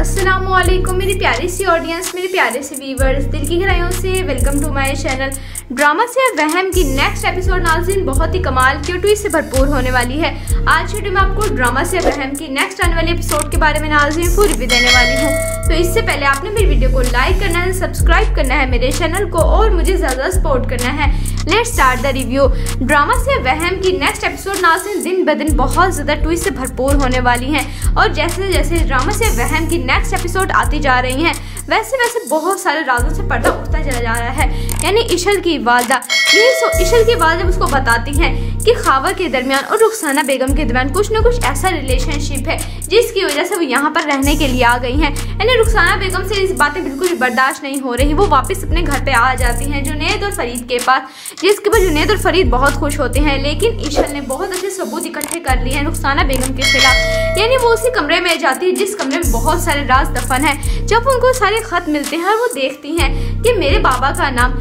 असलम मेरी प्यारी सी ऑडियंस मेरे प्यारे से व्यूवर्स दिल की गहराइयों से welcome to my channel drama से वहम की नेक्स्ट एपिसोड नाजिन बहुत ही कमाल की ट्विस्ट से भरपूर होने वाली है. आज वीडियो में आपको ड्रामा से वहम की नेक्स्ट आने वाली एपिसोड के बारे में नाजिन पूरी भी देने वाली हूँ. तो इससे पहले आपने मेरी वीडियो को लाइक करना है सब्सक्राइब करना है मेरे चैनल को और मुझे ज़्यादा सपोर्ट करना है. Let start the review. Drama से वहम की नेक्स्ट एपिसोड नाजिन दिन ब दिन बहुत ज़्यादा ट्विस्ट से भरपूर होने वाली हैं और जैसे जैसे ड्रामा से वहम की नेक्स्ट एपिसोड आती जा रही हैं, वैसे वैसे बहुत सारे राजों से पर्दा उठता चला जा रहा है। यानी इशल की वालदा। सो इशल की वालदा उसको बताती हैं। कि खावर के दरमियान और रुखसाना बेगम के दरमियान कुछ ना कुछ ऐसा रिलेशनशिप है, जिसकी वजह से वो यहाँ पर रहने के लिए आ गई हैं। यानी रुखसाना बेगम से इस बातें बिल्कुल बर्दाश्त नहीं हो रही, वो वापस अपने घर पे आ जाती हैं, जुनेद और फरीद के पास, जिसके बाद जुनेद और फरीद बहुत खुश होते हैं, लेकिन इशल ने बहुत अच्छे सबूत इकट्ठे कर लिए हैं रुखसाना बेगम के खिलाफ। यानी वो उसी कमरे में जाती है, जिस कमरे में बहुत सारे राज दफन है, जब उनको सारे खत मिलते हैं और वो देखती हैं कि मेरे बाबा का नाम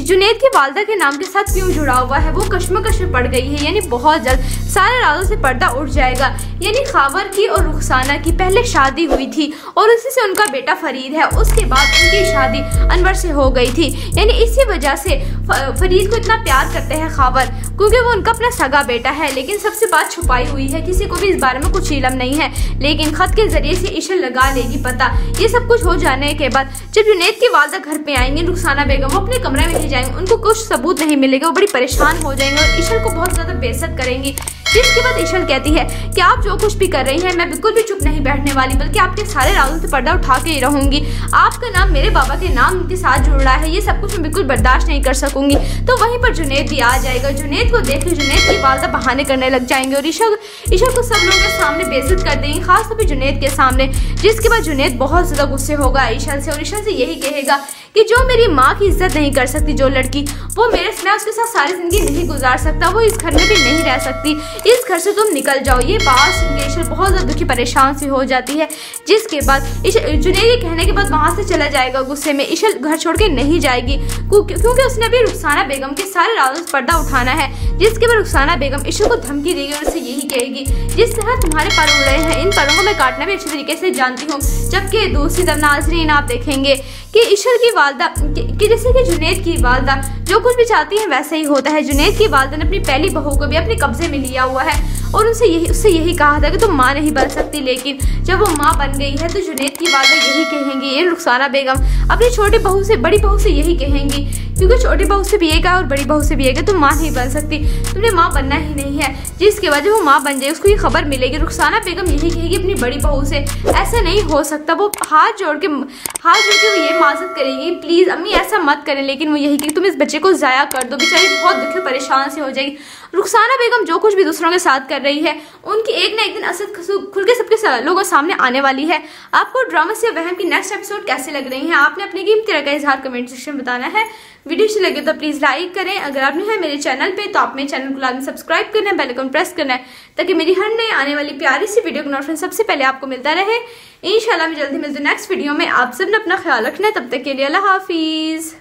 जुनेद की वालदा के नाम के साथ क्यों जुड़ा हुआ है, वो कश्मकश में पड़ गई है, यानी बहुत जल्द सारे राजों से पर्दा उठ जाएगा। यानी खावर की और रुखसाना की पहले शादी हुई थी और उसी से उनका बेटा फरीद है। उसके बाद उनकी शादी अनवर से हो गई थी। यानी इसी वजह से फरीद को इतना प्यार करते हैं खावर, क्योंकि वो उनका अपना सगा बेटा है, लेकिन सबसे बात छुपाई हुई है, किसी को भी इस बारे में कुछ इलम नहीं है, लेकिन खत के ज़रिए से इशर लगा लेगी पता। ये सब कुछ हो जाने के बाद, जब जुनेद की वालदा घर पे आएँगे, रुखसाना बेगम, वो अपने कमरे में ले जाएँगे, उनको कुछ सबूत नहीं मिलेगा, वो बड़ी परेशान हो जाएँगे और इशल को बहुत ज़्यादा बेसत करेंगी। जिसके बाद ईशल कहती है कि आप जो कुछ भी कर रही हैं, मैं बिल्कुल भी चुप नहीं बैठने वाली, बल्कि आपके सारे राजों से पर्दा उठा के ही रहूँगी। आपका नाम मेरे बाबा के नाम के साथ जुड़ रहा है, ये सब कुछ मैं बिल्कुल बर्दाश्त नहीं कर सकूँगी। तो वहीं पर जुनेद भी आ जाएगा। जुनेद को देख के जुनेद की वालदा बहाने करने लग जाएँगे और ईशा ईशा को सब लोगों के सामने बेजत कर देंगे खासतौर पर जुनेद के सामने, जिसके बाद जुनेद बहुत ज़्यादा गुस्से होगा ईशा से और ईशा से यही कहेगा कि जो मेरी माँ की इज़्ज़त नहीं कर सकती, जो लड़की, वो मेरे मैं उसके साथ सारी ज़िंदगी नहीं गुजार सकता, वो इस घर में भी नहीं रह सकती। इस घर से तुम निकल जाओ। ये बात ईश्वर बहुत ज़्यादा दुखी, परेशान सी हो जाती है। जिसके बाद जुनेद के कहने के बाद वहाँ से चला जाएगा गुस्से में ईशल घर छोड़ के नहीं जाएगी। क्योंकि उसने अभी रुखसाना बेगम के सारे राजों पर्दा उठाना है। जिसके बाद रुखसाना बेगम ईशल को धमकी देगी और उसे यही कहेगी, जिस तरह तुम्हारे पर उड़ रहे हैं, इन परों को मैं काटना भी अच्छी तरीके से जानती हूँ, जबकि दूसरी तरफ़ नाजरीन आप देखेंगे। कि ईश्वर की वालदा, कि जैसे कि जुनेद की वालदा, जो कुछ भी चाहती है वैसे ही होता है। जुनेद की वालदा ने अपनी पहली बहू को भी अपने कब्जे में लिया हुआ है। और उनसे यही, उससे यही कहा था कि तुम माँ नहीं बन सकती, लेकिन जब वो माँ बन गई है तो जुनेद की वालदा यही कहेंगी, ये रुखसाना बेगम, अपनी छोटी बहू से, बड़ी बहू से यही कहेंगी, क्योंकि छोटी बहू से भी एक और बड़ी बहू से भी एक तुम माँ नहीं बन सकती, तुमने माँ बनना ही नहीं है, जिसके वजह वो माँ बन जाए, उसको ये खबर मिलेगी। रुखसाना बेगम यही कहेगी अपनी बड़ी बहू से, ऐसा नहीं हो सकता, वो हाथ जोड़ के, हाथ जोड़ के वो ये माजत करेगी, प्लीज़, अम्मी, ऐसा मत करें, लेकिन वो यही कहेगी, तुम इस बच्चे को ज़ाया कर दो, बेचारी बहुत दुखी, परेशान से हो जाएगी। रुखसाना बेगम जो कुछ भी दूसरों के साथ कर रही है। उनकी एक ना एक दिन असद खुल के सबके लोगों सामने आने वाली है। आपको ड्रामा से वहम की नेक्स्ट एपिसोड कैसे लग रही है? आपने अपनी कीमती तरह का इजहार कमेंट सेक्शन बताना है। वीडियो अच्छी लगे तो प्लीज़ लाइक करें। अगर आपने है मेरे चैनल पे तो आप मेरे चैनल को लाजमी सब्सक्राइब करना है बेलकन प्रेस करना है, ताकि मेरी हर नई आने वाली प्यारी सी वीडियो का नोटिफिकेशन सबसे पहले आपको मिलता रहे। इंशाल्लाह मैं जल्दी मिलती हूँ नेक्स्ट वीडियो में। आप सबने अपना ख्याल रखना है। तब तक के लिए अल्लाह हाफिज़।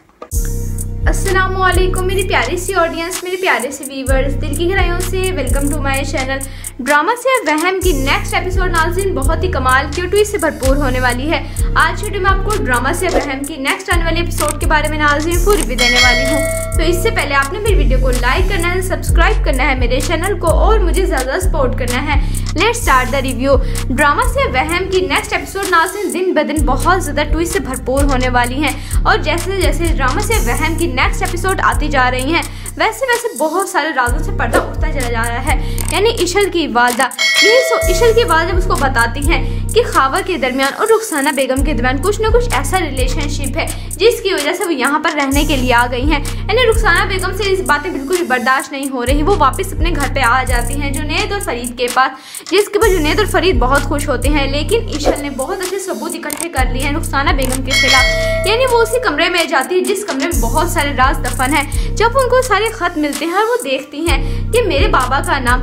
असलम मेरी प्यारी सी ऑडियंस मेरे प्यारे से व्यूवर्स दिल की गहराइयों से welcome to my channel drama से वहम की नेक्स्ट एपिसोड नाजिन बहुत ही कमाल की ट्विस्ट से भरपूर होने वाली है। आज वीडियो में आपको ड्रामा से वहम की नेक्स्ट आने वाली एपिसोड के बारे में नाजिन पूरी भी देने वाली हूँ। तो इससे पहले आपने मेरी वीडियो को लाइक करना है सब्सक्राइब करना है मेरे चैनल को और मुझे ज़्यादा सपोर्ट करना है। Let start the review drama से वहम की नेक्स्ट एपिसोड नाजिन दिन ब दिन बहुत ज़्यादा ट्विस्ट से भरपूर होने वाली हैं। और जैसे जैसे ड्रामा से वहम की नेक्स्ट एपिसोड आती जा रही हैं वैसे वैसे बहुत सारे राजों से पर्दा उठता चला जा रहा है। यानी इशल की वालदा। यही सो इशल की वालदा उसको बताती हैं कि खावर के दरमियान और रुखसाना बेगम के दरमियान कुछ ना कुछ ऐसा रिलेशनशिप है, जिसकी वजह से वो यहाँ पर रहने के लिए आ गई हैं। यानी रुखसाना बेगम से इस बातें बिल्कुल भी बर्दाश्त नहीं हो रही। वो वापस अपने घर पे आ जाती हैं जुनेद और फरीद के पास, जिसके बाद जुनेद और फरीद बहुत खुश होते हैं। लेकिन ईशल ने बहुत अच्छे सबूत इकट्ठे कर लिए हैं रुखसाना बेगम के खिलाफ। यानी वो उसी कमरे में जाती है, जिस कमरे में बहुत सारे राज दफन है। जब उनको सारे सारे खत मिलते हैं और वो देखती हैं कि मेरे बाबा का नाम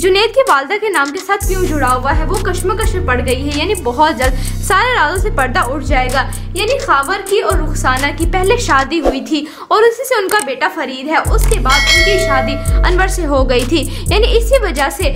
जुनेद की वालदा के नाम के साथ क्यों जुड़ा हुआ है, वो कश्मकश में पड़ गई है यानी बहुत जल्द सारे राजों से पर्दा उठ जाएगा। यानी खावर की और रुखसाना की पहले शादी हुई थी और उसी से उनका बेटा फरीद है। उसके बाद उनकी शादी अनवर से हो गई थी। यानी इसी वजह से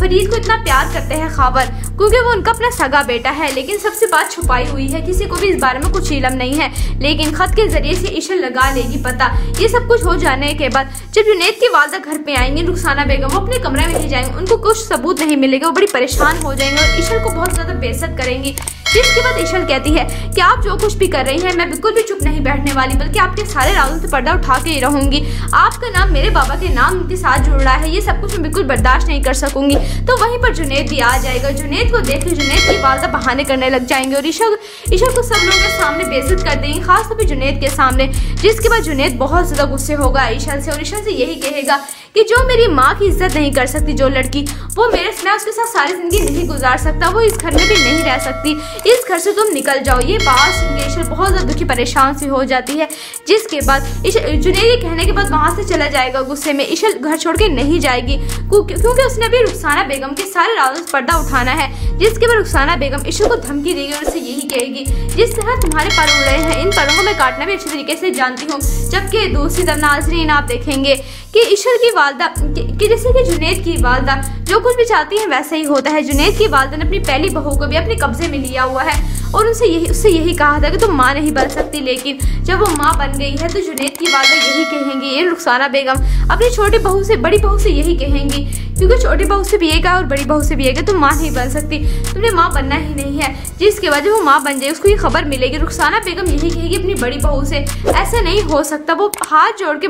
फरीद को इतना प्यार करते हैं खावर, क्योंकि वो उनका अपना सगा बेटा है। लेकिन सबसे बात छुपाई हुई है, किसी को भी इस बारे में कुछ इलम नहीं है। लेकिन खत के ज़रिए से ईशल लगा लेगी पता। ये सब कुछ हो जाने के बाद जब जुनेद की वालदा घर पे आएँगे, रुखसाना बेगम, वो अपने कमरे में ही जाएँगे। उनको कुछ सबूत नहीं मिलेगा, वो बड़ी परेशान हो जाएँगे और ईशल को बहुत ज़्यादा बेसत करेंगी। जिसके बाद ईशल कहती है कि आप जो कुछ भी कर रही हैं, मैं बिल्कुल भी चुप नहीं बैठने वाली, बल्कि आपके सारे राजों से पर्दा उठा के ही रहूँगी। आपका नाम मेरे बाबा के नाम के साथ जुड़ रहा है, ये सब कुछ मैं बिल्कुल बर्दाश्त नहीं कर सकूँगी। तो वहीं पर जुनेद भी आ जाएगा। जुनेद को देख के जुनेद की वालदा बहाने करने लग जाएँगे और ईशल ईशल को सब लोगों के सामने बेइज्जत कर देंगे, खासतौर पर जुनेद के सामने, जिसके बाद जुनेद बहुत ज़्यादा गुस्से होगा ईशल से और ईशल से यही कहेगा कि जो मेरी माँ की इज़्ज़त नहीं कर सकती, जो लड़की, वो मेरे मैं उसके साथ सारी ज़िंदगी नहीं गुजार सकता, वो इस घर में भी नहीं रह सकती। इस घर से तुम निकल जाओ। ये बात सुन ईश्वर बहुत ज़्यादा दुखी, परेशान सी हो जाती है। जिसके बाद जुनेरी कहने के बाद वहाँ से चला जाएगा गुस्से में? ईशल घर छोड़ के नहीं जाएगी। क्योंकि उसने अभी रुखसाना बेगम के सारे राजों पर्दा उठाना है। जिसके बाद रुखसाना बेगम ईशल को धमकी देगी और उसे यही कहेगी, जिस तरह तुम्हारे पर उड़ रहे हैं, इन परों को मैं काटना भी अच्छे तरीके से जानती हूँ, जबकि दूसरी तरफ़ नाजरीन आप देखेंगे कि ईश्वर की वालदा, कि जैसे कि जुनेद की वालदा, जो कुछ भी चाहती है वैसा ही होता है। जुनेद की वालदा ने अपनी पहली बहू को भी अपने कब्जे में लिया हुआ है और उनसे यही, उससे यही कहा था कि तुम माँ नहीं बन सकती, लेकिन जब वो माँ बन गई है तो जुनेद की वालदा यही कहेंगी, ये रुखसाना बेगम, अपनी छोटी बहू से, बड़ी बहू से यही कहेंगी क्योंकि छोटी बहू से भी कहा और बड़ी बहू से भी कहा तुम माँ नहीं बन सकती। तुमने माँ बनना ही नहीं है। जिसके वजह वो माँ बन जाए, उसको ये खबर मिलेगी। रुखसाना बेगम यही कहेगी अपनी बड़ी बहू से, ऐसा नहीं हो सकता। वो हाथ जोड़ के,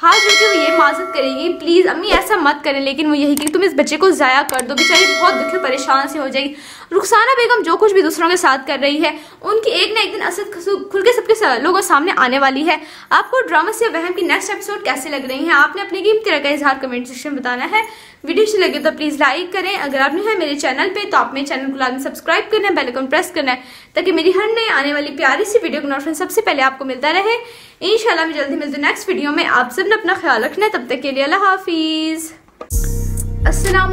हाथ जोड़ के वो ये माजत करेगी, प्लीज़ अम्मी, ऐसा मत करें। लेकिन वो यही कि तुम इस बच्चे को ज़ाया कर दो। बेचारी बहुत दुखी परेशान से हो जाएगी। रुखसाना बेगम जो कुछ भी दूसरों के साथ कर रही है, उनकी एक ना एक दिन असद खुल के सबके लोगों सामने आने वाली है। आपको ड्रामा से वहम की नेक्स्ट एपिसोड कैसे लग रही है? आपने अपनी कीमती का इजहार कमेंट सेक्शन बताना है। वीडियो अच्छी लगे तो प्लीज़ लाइक करें। अगर आपने है मेरे चैनल पे तो आप मेरे चैनल को लाजमी सब्सक्राइब करना है बेलकन प्रेस करना है ताकि मेरी हर नई आने वाली प्यारी सी वीडियो का नोटिफिकेशन सबसे पहले आपको मिलता रहे। इंशाल्लाह मैं जल्दी मिलती हूँ नेक्स्ट वीडियो में। आप सबने अपना ख्याल रखना है, तब तक के लिए अल्लाह हाफिज़। असलम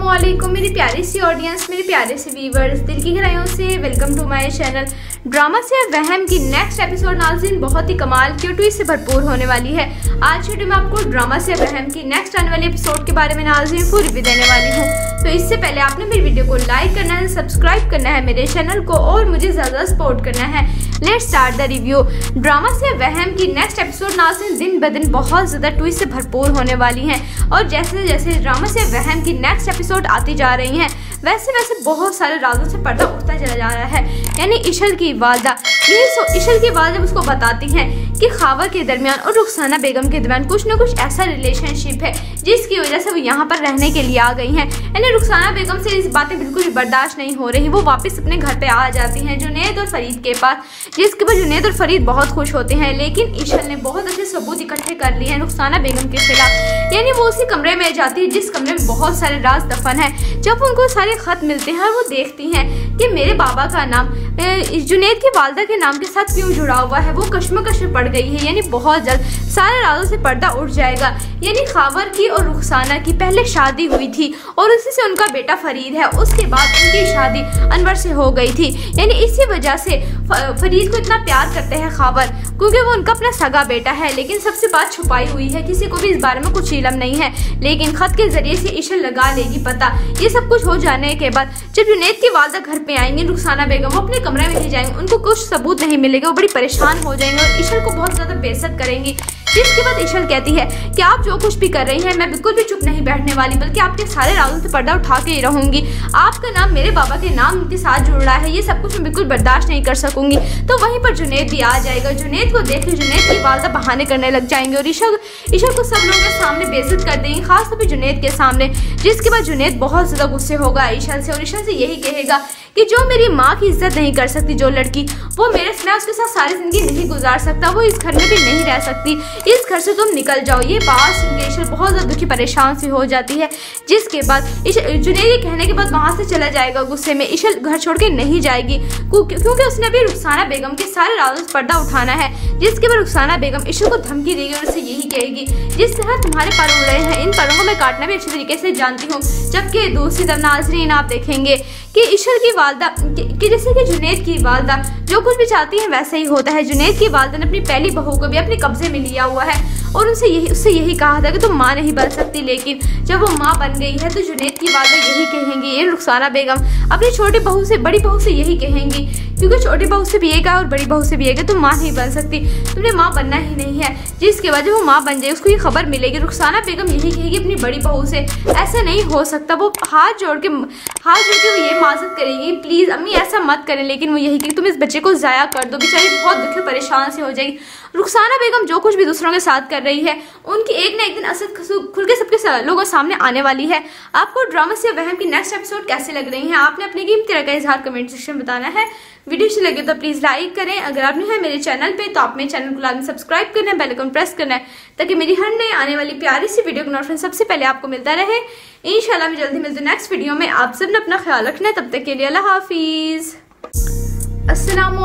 मेरी प्यारी सी ऑडियंस मेरे प्यारे से व्यूवर्स दिल की गहराइयों से welcome to my channel drama से वहम की नेक्स्ट एपिसोड नाजिन बहुत ही कमाल की ट्विस्ट से भरपूर होने वाली है। आज वीडियो में आपको ड्रामा से वहम की नेक्स्ट आने वाले एपिसोड के बारे में नाजिन पूरी भी देने वाली हूँ। तो इससे पहले आपने मेरी वीडियो को लाइक करना है सब्सक्राइब करना है मेरे चैनल को और मुझे ज़्यादा सपोर्ट करना है। Let start the review drama से वहम की नेक्स्ट एपिसोड नाजिन दिन ब दिन बहुत ज़्यादा ट्विस्ट से भरपूर होने वाली हैं। और जैसे जैसे ड्रामा से वहम की नेक्स्ट एपिसोड आती जा रही हैं, वैसे वैसे बहुत सारे राजों से पर्दा उठता चला जा रहा है। यानी इशल की वालदा। यही इशल की वालदा उसको बताती हैं कि खावर के दरमियान और रुखसाना बेगम के दरमियान कुछ ना कुछ ऐसा रिलेशनशिप है, जिसकी वजह से वो यहाँ पर रहने के लिए आ गई हैं। यानी रुखसाना बेगम से इस बातें बिल्कुल भी बर्दाश्त नहीं हो रही। वो वापस अपने घर पे आ जाती हैं जुनेद और फरीद के पास, जिसके बाद जुनेद और फरीद बहुत खुश होते हैं, लेकिन ईशल ने बहुत अच्छे सबूत इकट्ठे कर लिए हैं रुखसाना बेगम के खिलाफ। यानी वो उसी कमरे में जाती है, जिस कमरे में बहुत सारे राज दफन है। जब उनको सारे खत मिलते हैं और वो देखती हैं कि मेरे बाबा का नाम जुनेद की वालदा के नाम के साथ क्यों जुड़ा हुआ है, वो कश्मकश में पड़ गई है, यानी बहुत जल्द सारे राजों से पर्दा उठ जाएगा। यानी खावर की और रुखसाना की पहले शादी हुई थी और उसी से उनका बेटा फरीद है। उसके बाद उनकी शादी अनवर से हो गई थी। यानी इसी वजह से फरीद को इतना प्यार करते हैं खावर, क्योंकि वो उनका अपना सगा बेटा है, लेकिन सबसे बात छुपाई हुई है, किसी को भी इस बारे में कुछ इलम नहीं है। लेकिन खत के ज़रिए से ईशा लगा लेगी पता। ये सब कुछ हो जाने के बाद, जब जुनेद की वालदा घर पे आएँगे, रुखसाना बेगम वो अपने कमरे में ही जाएँगे, उनको कुछ सबूत नहीं मिलेगा, वो बड़ी परेशान हो जाएँगे और ईशल को बहुत ज़्यादा बेसत करेंगी। जिसके बाद ईशल कहती है कि आप जो कुछ भी कर रही हैं, मैं बिल्कुल भी चुप नहीं बैठने वाली, बल्कि आपके सारे राजों से पर्दा उठा के ही रहूँगी। आपका नाम मेरे बाबा के नाम के साथ जुड़ रहा है, ये सब कुछ मैं बिल्कुल बर्दाश्त नहीं कर सकूँगी। तो वहीं पर जुनेद भी आ जाएगा। जुनेद को देख के जुनेद की वालदा बहाने करने लग जाएँगे और ईशल ईशल को सब लोगों के सामने बेइज्जत कर देंगे, खासतौर पर जुनेद के सामने, जिसके बाद जुनेद बहुत ज़्यादा गुस्से होगा ईशल से और ईशल से यही कहेगा कि जो मेरी माँ की इज़्ज़त नहीं कर सकती, जो लड़की, वो मेरे मैं उसके साथ सारी ज़िंदगी नहीं गुजार सकता, वो इस घर में भी नहीं रह सकती। इस घर से तुम निकल जाओ। ये बात ईशल बहुत ज़्यादा दुखी, परेशान सी हो जाती है। जिसके बाद जुनेद ये कहने के बाद वहाँ से चला जाएगा गुस्से में? ईशल घर छोड़ के नहीं जाएगी। क्योंकि उसने अभी रुखसाना बेगम के सारे राजों से पर्दा उठाना है। जिसके बाद रुखसाना बेगम ईशल को धमकी देगी और उसे यही कहेगी, जिस तरह तुम्हारे पर उड़ रहे हैं, इन परों को मैं काटना भी अच्छी तरीके से जानती हूँ, जबकि दूसरी तरफ़ नाजरीन आप देखेंगे। कि ईश्वर की वालदा, कि जैसे कि जुनेद की वालदा, जो कुछ भी चाहती है वैसे ही होता है। जुनेद की वालदा ने अपनी पहली बहू को भी अपने कब्जे में लिया हुआ है। और उनसे यही, उससे यही कहा था कि तुम माँ नहीं बन सकती, लेकिन जब वो माँ बन गई है तो जुनेद की वालदा यही कहेंगी, ये रुखसाना बेगम, अपनी छोटी बहू से, बड़ी बहू से यही कहेंगी, क्योंकि छोटी बहू से भी एक और बड़ी बहू से भी एक तुम माँ नहीं बन सकती, तुमने माँ बनना ही नहीं है। जिसके वजह वो माँ बन जाए, उसको ये खबर मिलेगी, रुखसाना बेगम यही कहेगी अपनी बड़ी बहू से, ऐसा नहीं हो सकता, वो हाथ जोड़ के, हाथ जोड़ के वो ये माजत करेगी, प्लीज़ अम्मी, ऐसा मत करें, लेकिन वो यही कहेगी, तुम इस बच्चे को ज़ाया कर दो, बेचारी बहुत दुखी परेशान से हो जाएगी। रुखसाना बेगम जो कुछ भी दूसरों के साथ कर रही है। उनकी एक ना एक दिन असद खुल के सबके लोगों सामने आने वाली है। आपको ड्रामा से वहम की नेक्स्ट एपिसोड कैसे लग रही है? आपने अपनी कीमती का इजहार कमेंट सेक्शन में बताना है। वीडियो अच्छी लगे तो प्लीज़ लाइक करें। अगर आपने है मेरे चैनल पे तो आप मेरे चैनल को लाजमी सब्सक्राइब करना है बेल आइकन प्रेस करना है, ताकि मेरी हर नई आने वाली प्यारी सी वीडियो का नोटिफिकेशन सबसे पहले आपको मिलता रहे। इंशाल्लाह मैं जल्दी मिलती हूँ नेक्स्ट वीडियो में। आप सबने अपना ख्याल रखना है। तब तक के लिए अल्लाह हाफिज़। असलम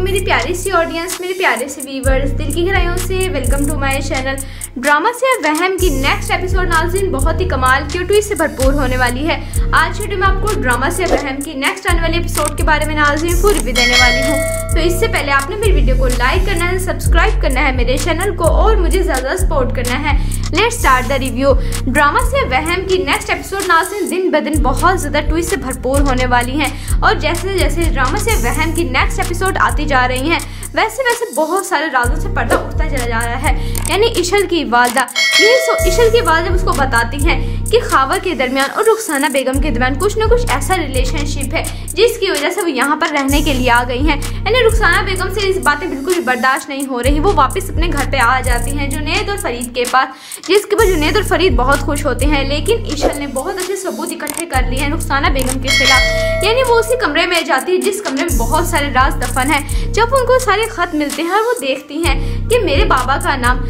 मेरी प्यारी सी ऑडियंस मेरे प्यारे से व्यूवर्स दिल की गहराइयों से welcome to my channel drama से वहम की नेक्स्ट एपिसोड नाजिन बहुत ही कमाल की ट्वीट से भरपूर होने वाली है। आज वीडियो में आपको ड्रामा से वहम की नेक्स्ट आने वाली एपिसोड के बारे में नाजिन पूरी भी देने वाली हूँ। तो इससे पहले आपने मेरी वीडियो को लाइक करना है सब्सक्राइब करना है मेरे चैनल को और मुझे ज़्यादा सपोर्ट करना है। Let start the review drama से वहम की नेक्स्ट एपिसोड नाजिन दिन ब दिन बहुत ज़्यादा ट्विस्ट से भरपूर होने वाली हैं। और जैसे जैसे ड्रामा से वहम की नेक्स्ट एपिसोड आती जा रही हैं वैसे वैसे बहुत सारे राजों से पर्दा उठता चला जा रहा है। यानी इशल की वालदा। यही सो इशल की वालदा उसको बताती हैं कि खावर के दरमियान और रुखसाना बेगम के दरमियान कुछ ना कुछ ऐसा रिलेशनशिप है, जिसकी वजह से वो यहाँ पर रहने के लिए आ गई हैं। यानी रुखसाना बेगम से इस बातें बिल्कुल भी बर्दाश्त नहीं हो रही, वो वापस अपने घर पर आ जाती हैं जुनेद और फरीद के पास, जिसके बाद जुनेद और फरीद बहुत खुश होते हैं, लेकिन ईशल ने बहुत अच्छे सबूत इकट्ठे कर लिए हैं रुखसाना बेगम के खिलाफ। यानी वो उसी कमरे में जाती है जिस कमरे में बहुत सारे राज दफन है। जब उनको सारे खत मिलते हैं और वो देखती हैं कि मेरे बाबा का नाम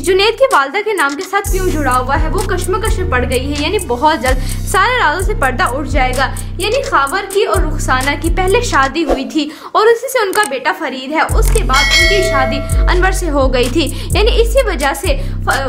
जुनेद की वालदा के नाम के साथ क्यों जुड़ा हुआ है, वो कश्मकश में पड़ गई है यानी बहुत जल्द। सारे राजों से पर्दा उठ जाएगा। यानी खावर की और रुखसाना की पहले शादी हुई थी और उसी से उनका बेटा फरीद है। उसके बाद उनकी शादी अनवर से हो गई थी। यानी इसी वजह से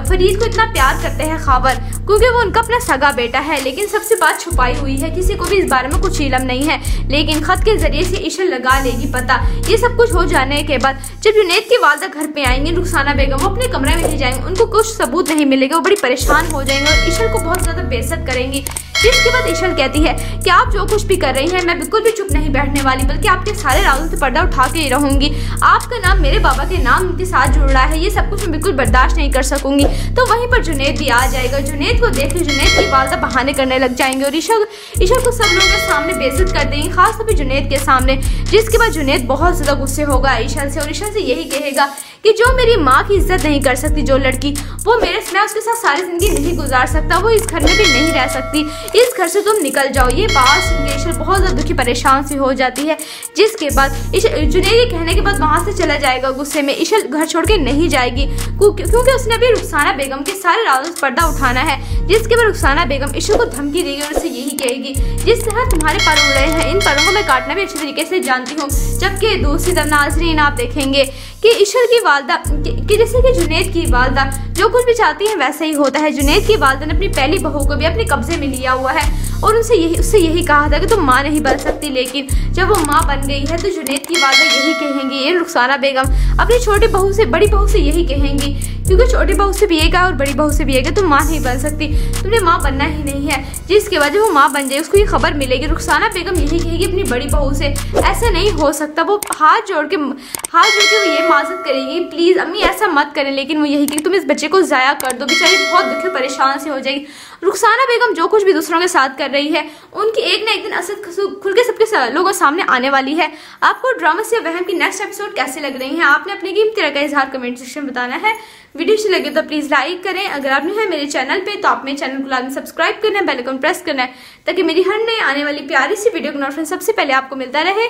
फरीद को इतना प्यार करते हैं खावर, क्योंकि वो उनका अपना सगा बेटा है। लेकिन सबसे बात छुपाई हुई है, किसी को भी इस बारे में कुछ इलम नहीं है। लेकिन खत के ज़रिए से ईशल लगा लेगी पता। ये सब कुछ हो जाने के बाद जब जुनेद की वालदा घर पे आएँगे, रुखसाना बेगम, वो अपने कमरे में नहीं जाएँगे। उनको कुछ सबूत नहीं मिलेगा, वो बड़ी परेशान हो जाएँगे और ईशल को बहुत ज़्यादा बेसत करेंगी। जिसके बाद ईशल कहती है कि आप जो कुछ भी कर रही हैं, मैं बिल्कुल भी चुप नहीं बैठने वाली, बल्कि आपके सारे राजों से पर्दा उठा के ही रहूँगी। आपका नाम मेरे बाबा के नाम के साथ जुड़ रहा है, ये सब कुछ मैं बिल्कुल बर्दाश्त नहीं कर सकूँगी। तो वहीं पर जुनेद भी आ जाएगा। जुनेद को देख के जुनेद की वालदा बहाने करने लग जाएँगे और ईशल ईशल को सब लोगों के सामने बेइज्जत कर देंगे खास तौर पर जुनेद के सामने, जिसके बाद जुनेद बहुत ज़्यादा गुस्से होगा ईशल से और ईशल से यही कहेगा कि जो मेरी माँ की इज़्ज़त नहीं कर सकती, जो लड़की, वो मेरे मैं उसके साथ सारी ज़िंदगी नहीं गुजार सकता, वो इस घर में भी नहीं रह सकती। इस घर से तुम निकल जाओ। ये बात सुन के बहुत ज़्यादा दुखी, परेशान सी हो जाती है। जिसके बाद जुनेद कहने के बाद वहाँ से चला जाएगा गुस्से में। ईशल घर छोड़ के नहीं जाएगी। क्योंकि उसने अभी रुखसाना बेगम के सारे राजों से पर्दा उठाना है। जिसके बाद रुखसाना बेगम ईशल को धमकी देगी और उसे यही कहेगी, जिस तरह तुम्हारे पर उड़ रहे हैं, इन परों को मैं काटना भी अच्छे तरीके से जानती हूँ। जबकि दूसरी तरफ़ नाजरीन आप देखेंगे कि ईश्वर की वालदा, कि जैसे कि जुनेद की वालदा, जो कुछ भी चाहती है वैसे ही होता है। जुनेद की वालदा ने अपनी पहली बहू को भी अपने कब्जे में लिया हुआ है और उनसे यही, उससे यही कहा था कि तुम माँ नहीं बन सकती, लेकिन जब वो माँ बन गई है तो जुनेद की वालदा यही कहेंगी, ये रुखसाना बेगम, अपनी छोटी बहू से, बड़ी बहू से यही कहेंगी क्योंकि छोटी बहू से एक और बड़ी बहू से भी एक तुम माँ नहीं बन सकती। तुमने माँ बनना ही नहीं है, जिसके वजह वो माँ बन जाए, उसको ये खबर मिलेगी। रुखसाना बेगम यही कहेगी अपनी बड़ी बहू से, ऐसा नहीं हो सकता। वो हाथ जोड़ के, हाथ जोड़ के वो ये माजत करेगी, प्लीज़ अम्मी, ऐसा मत करें। लेकिन वो यही कहेगी, तुम इस बच्चे को ज़ाया कर दो, बेचारी बहुत दुखी परेशान से हो जाएगी। रुखसाना बेगम जो कुछ भी दूसरों के साथ कर रही है, उनकी एक ना एक दिन असद खुल के सबके लोगों सामने आने वाली है। आपको ड्रामा से वहम की नेक्स्ट एपिसोड कैसे लग रही है? आपने अपनी कीमती का इजहार कमेंट सेक्शन बताना है। वीडियो अच्छी लगे तो प्लीज़ लाइक करें। अगर आप है मेरे चैनल पे तो आप मेरे चैनल को लाजमी सब्सक्राइब करना है बेलकॉन प्रेस करना है ताकि मेरी हर नई आने वाली प्यारी सी वीडियो का नोटिफिकेशन सबसे पहले आपको मिलता रहे।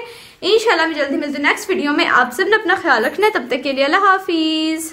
इंशाल्लाह मैं जल्दी मिलती हूँ नेक्स्ट वीडियो में। आप सबने अपना ख्याल रखना है। तब तक के लिए अल्लाह हाफिज़।